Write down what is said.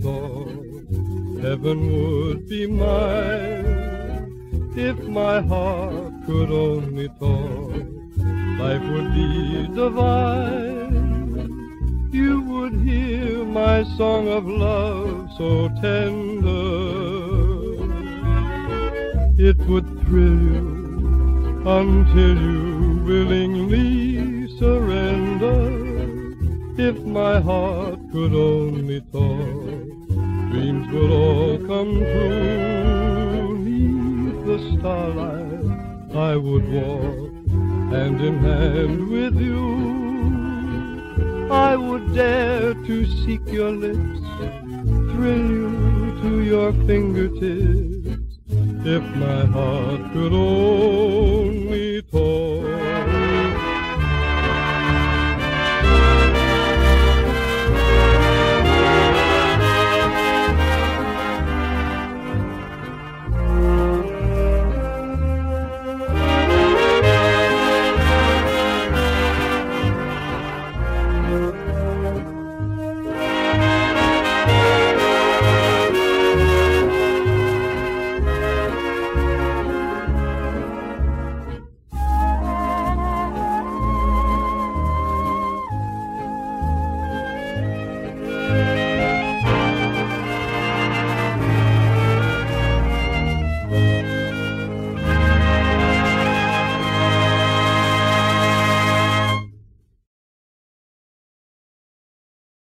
thought heaven would be mine if my heart could only talk. Life would be divine. You would hear my song of love so tender. It would thrill you until you willingly. If my heart could only talk, dreams would all come true. Neath the starlight, I would walk hand in hand with you. I would dare to seek your lips, thrill you to your fingertips. If my heart could only